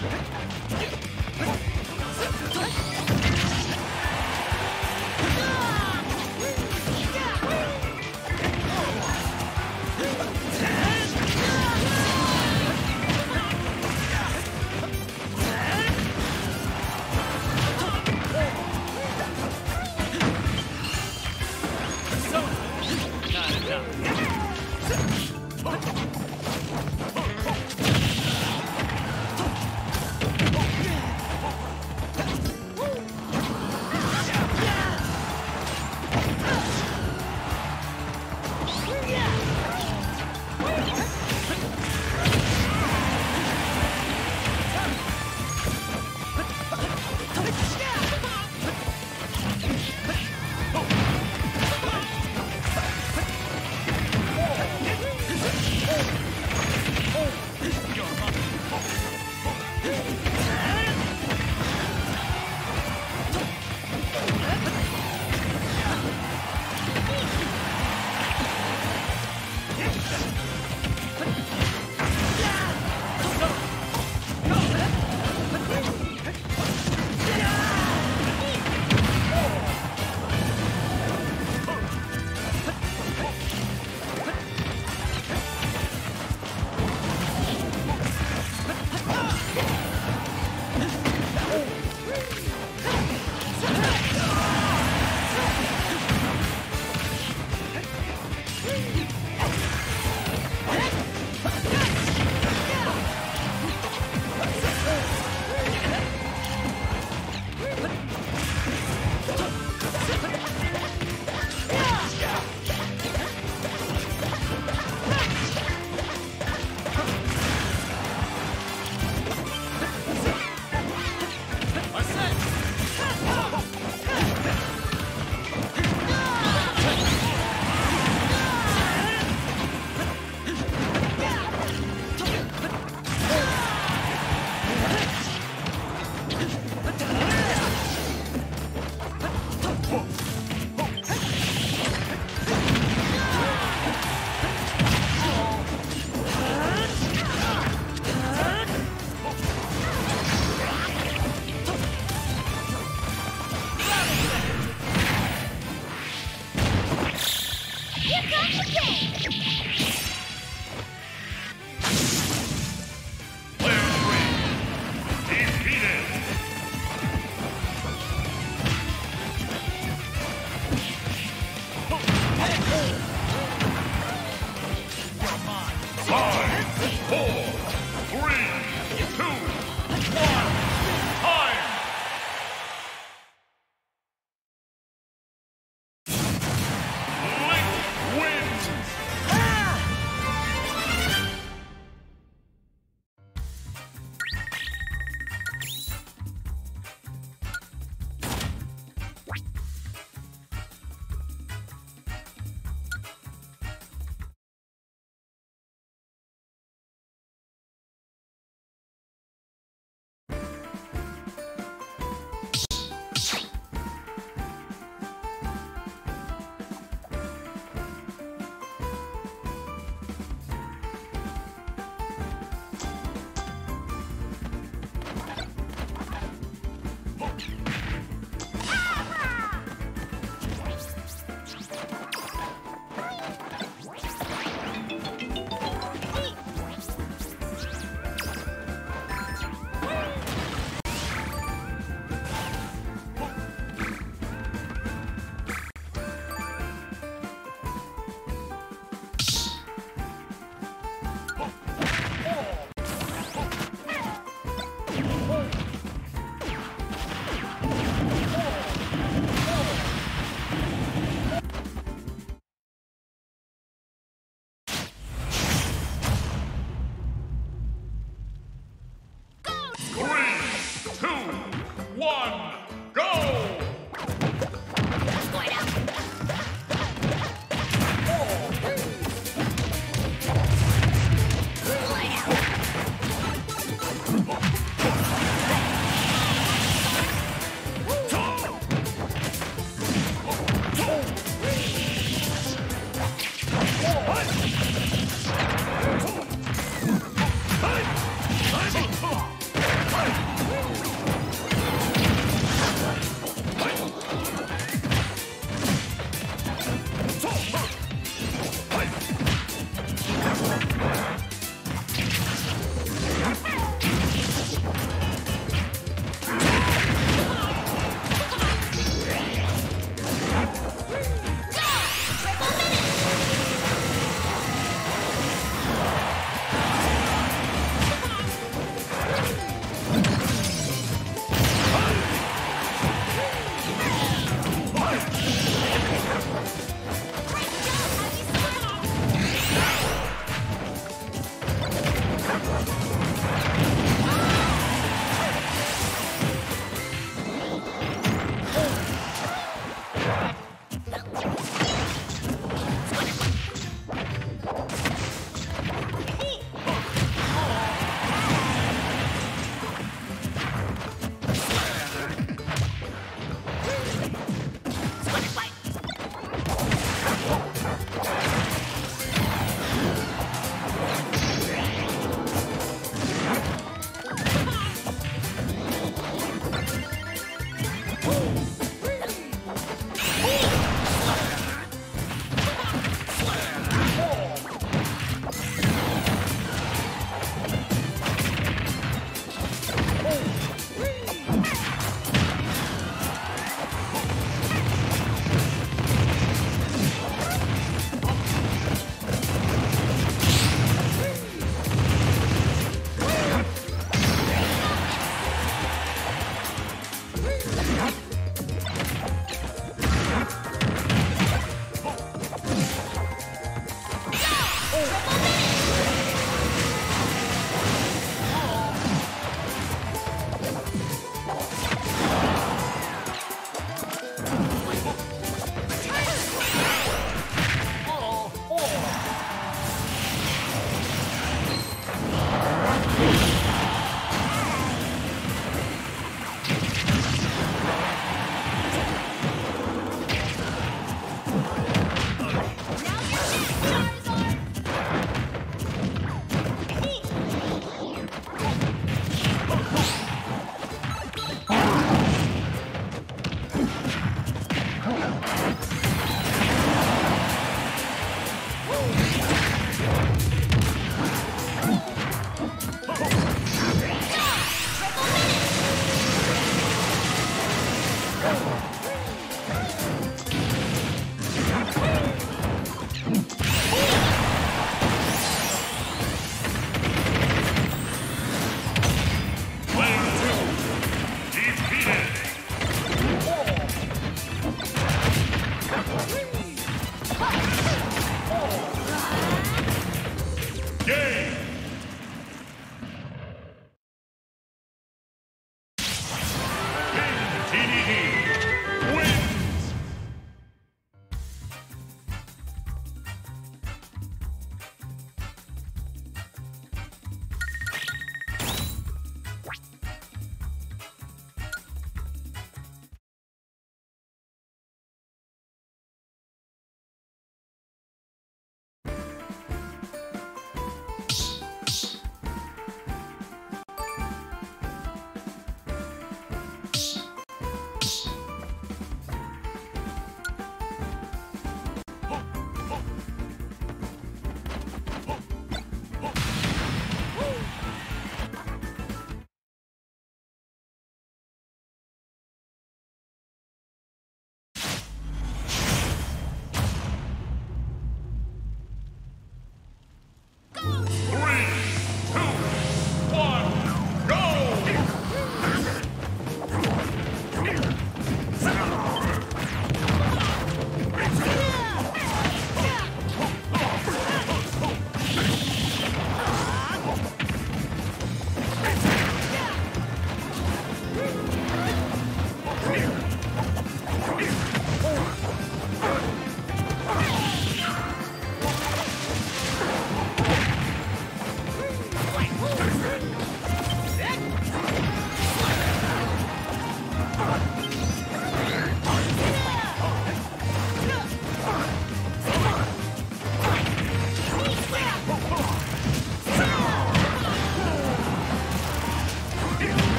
Yeah.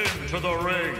Into the ring.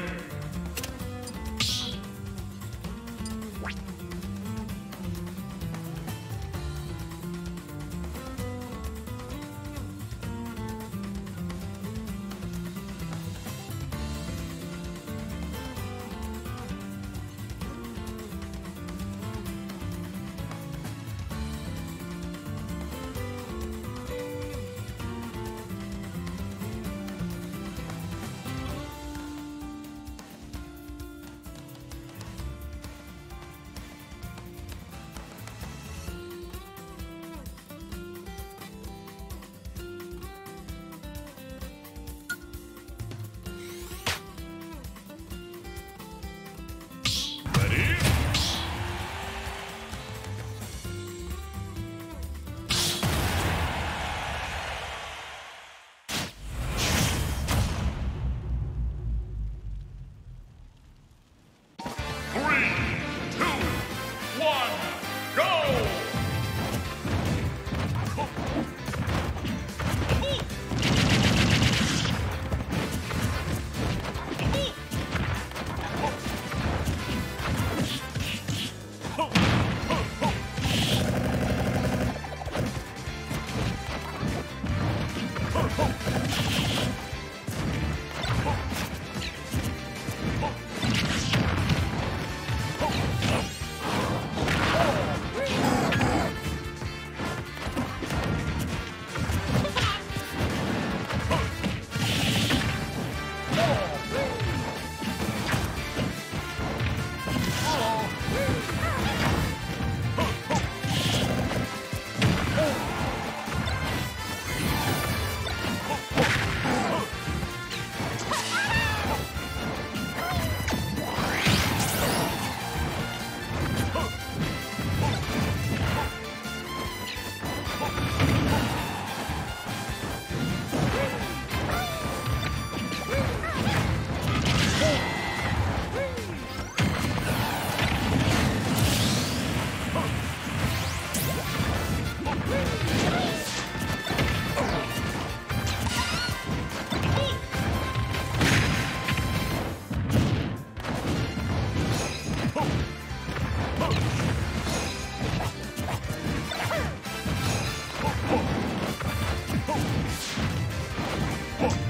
Fuck.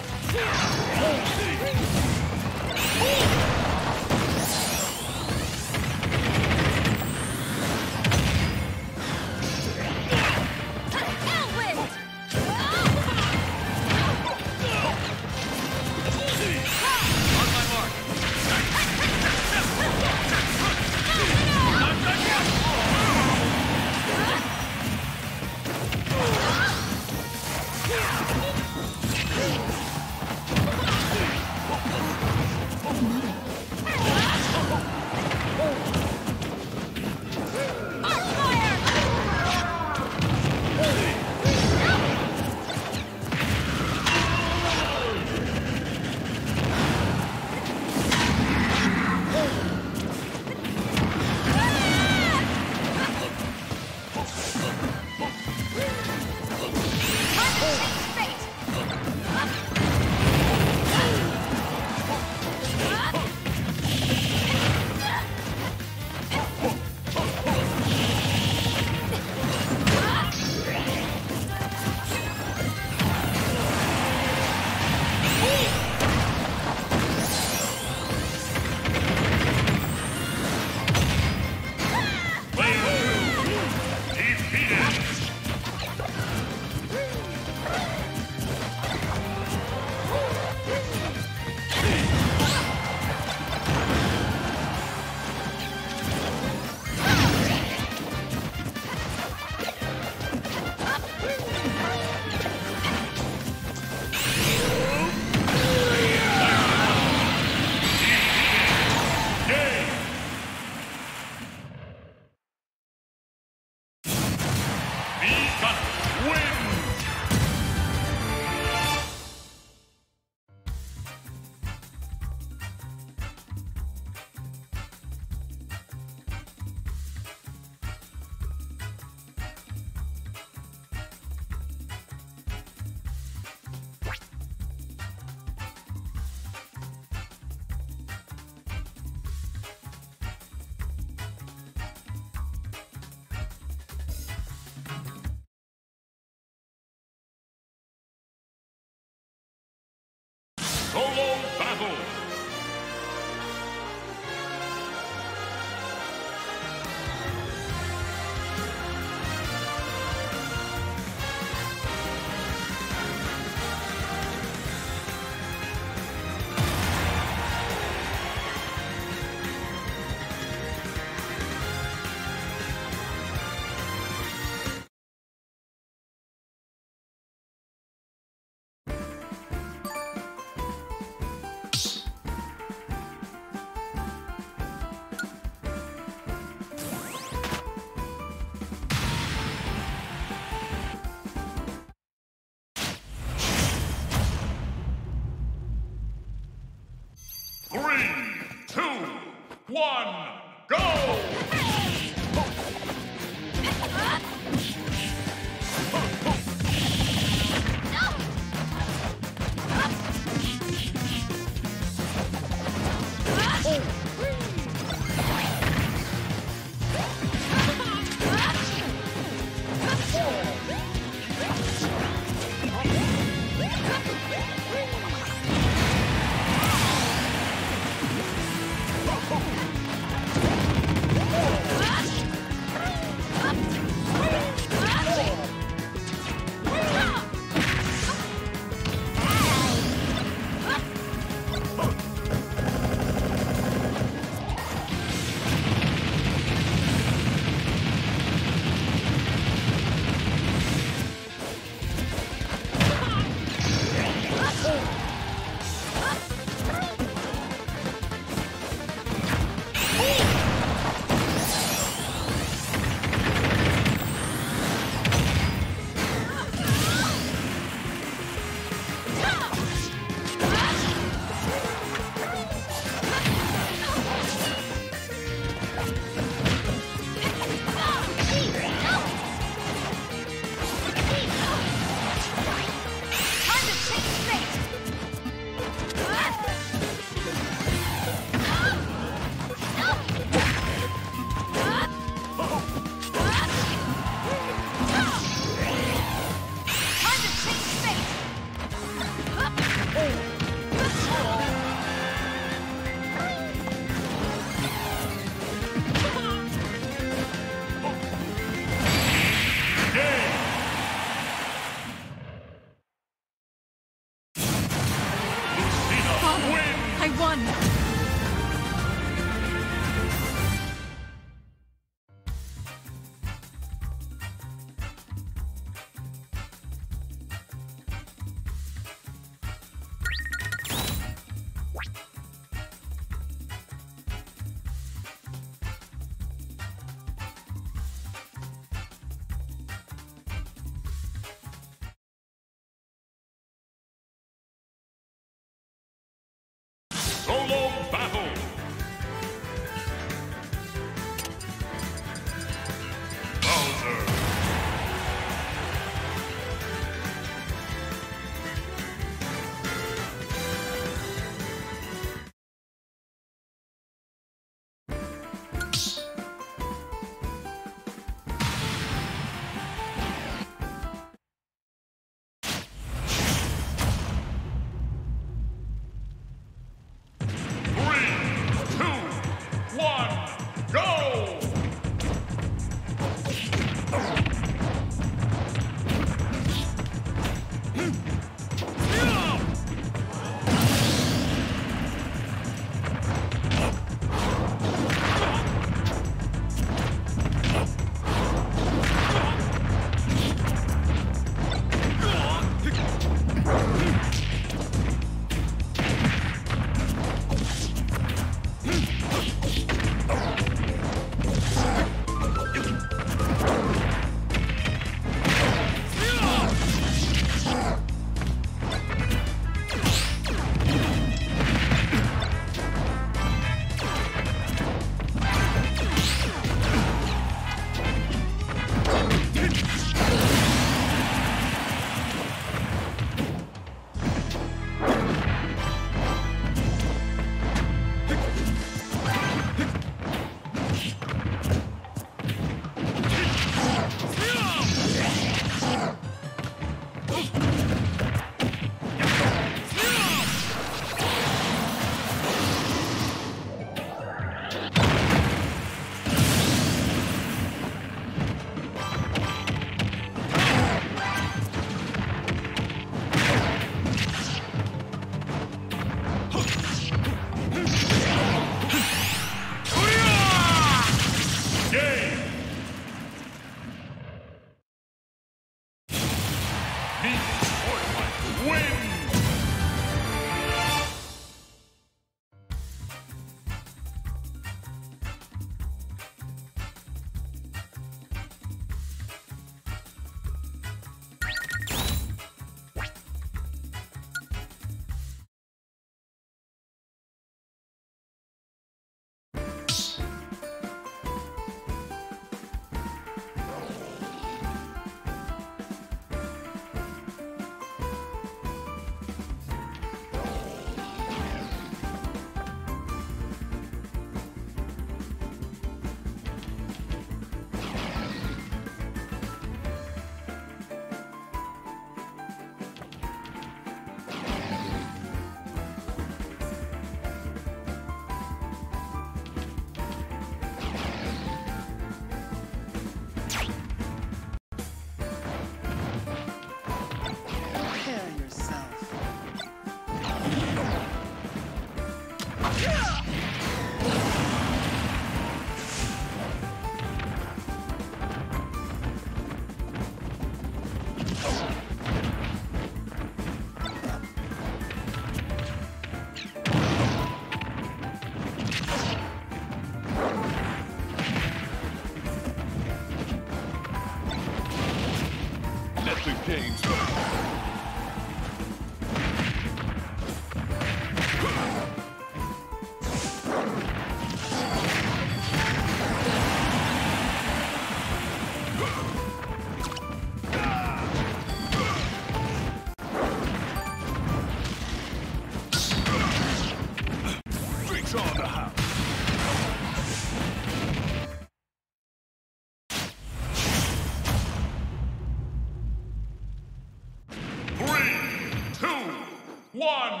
One,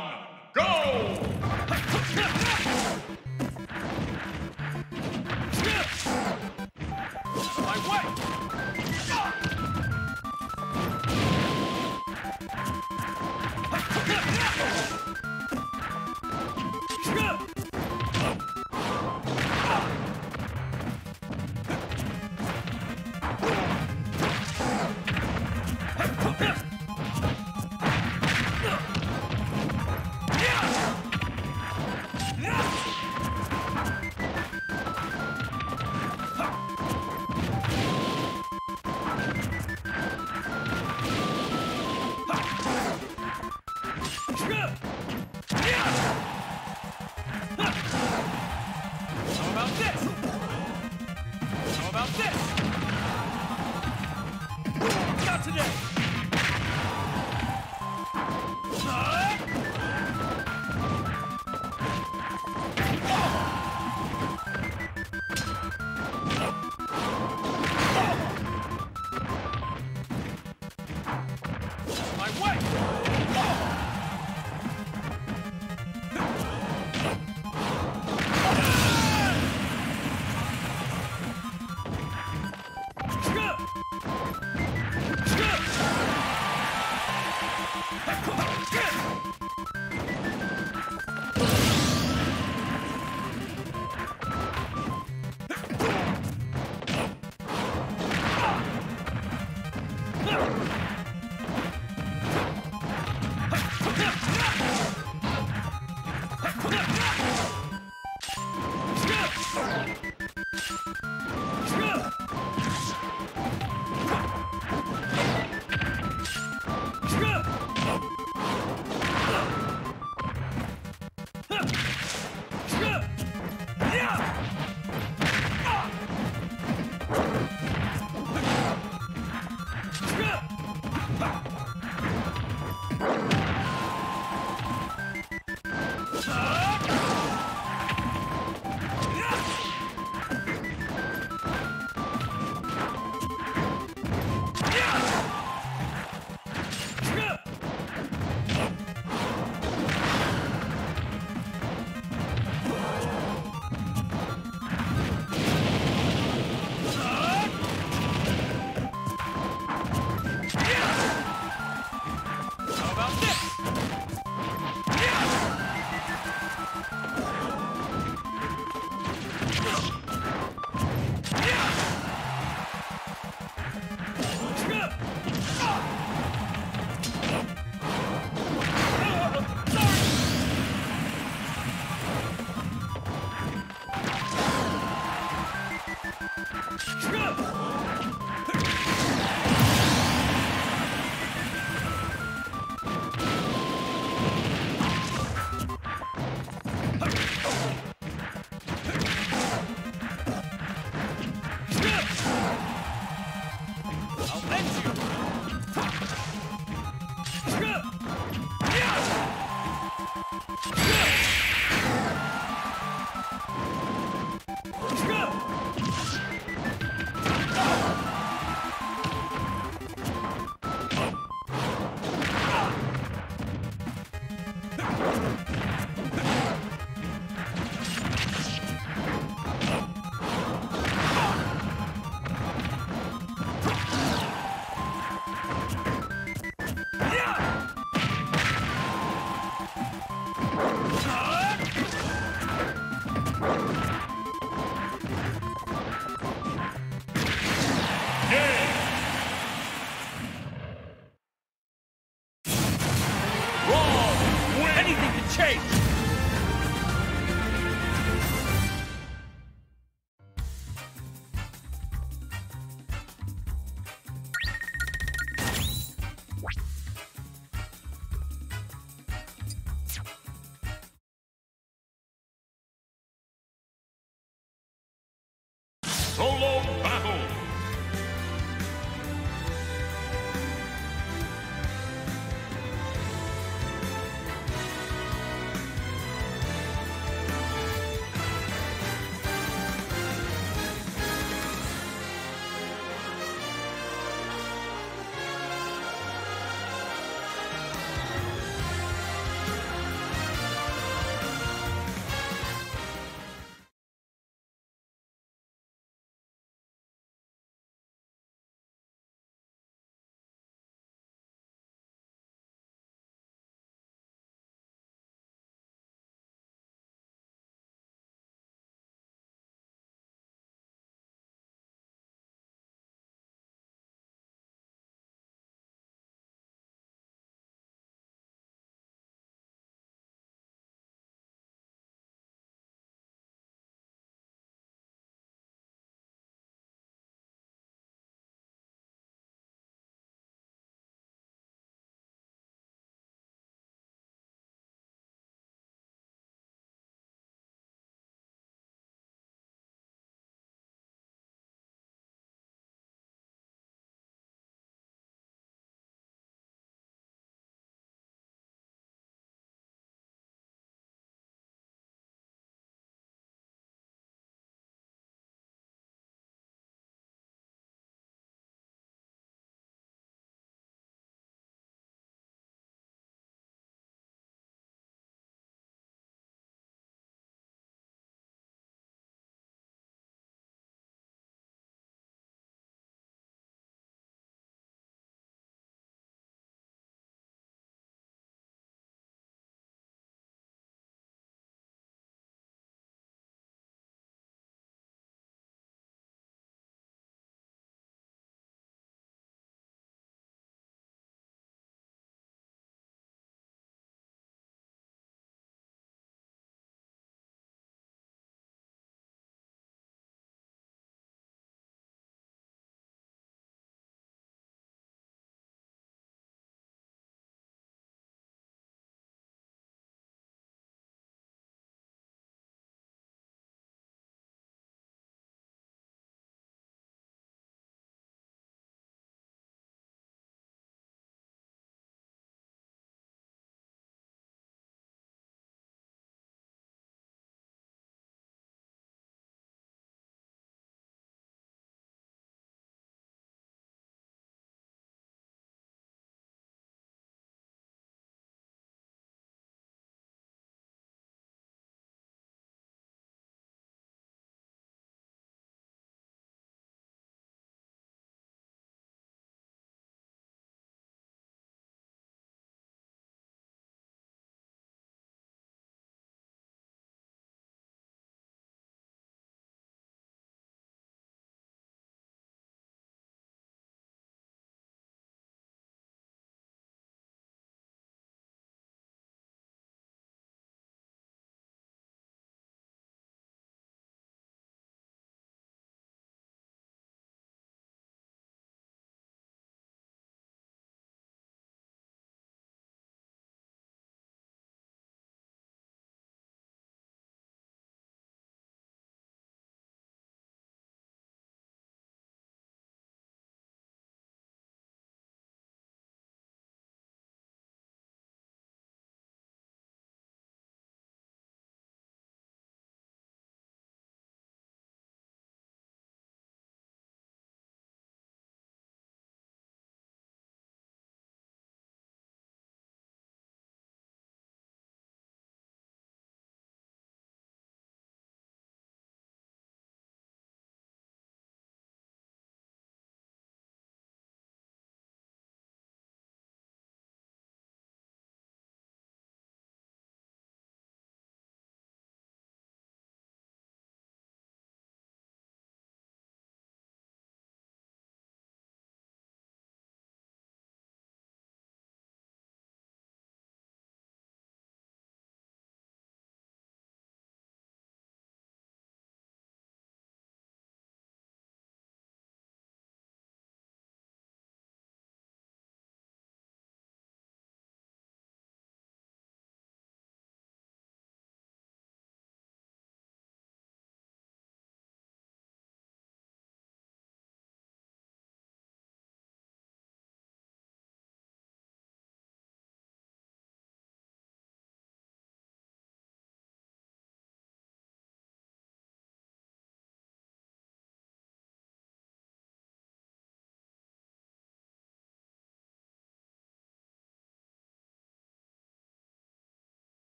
go!